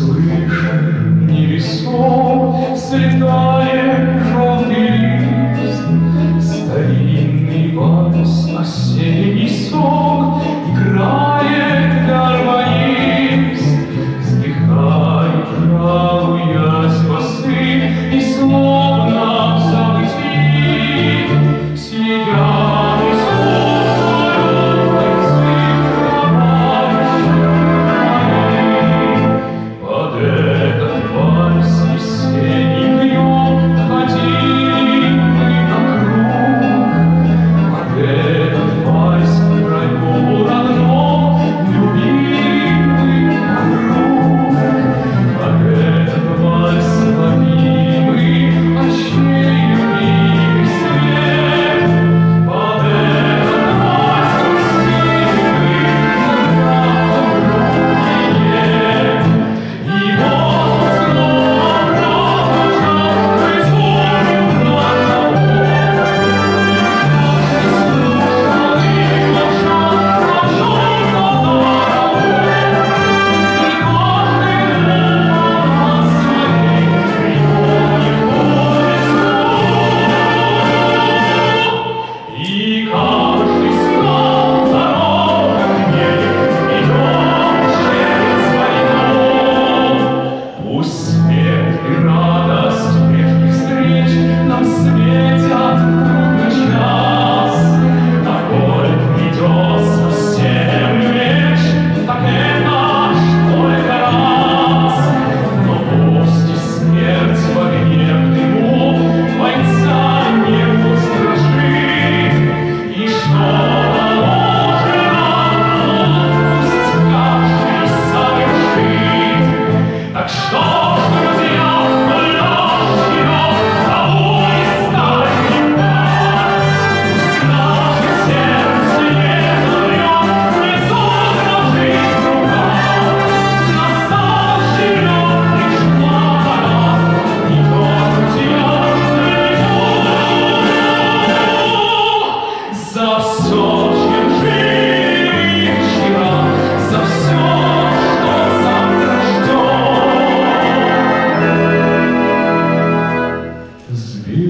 слышен невесом, Слетает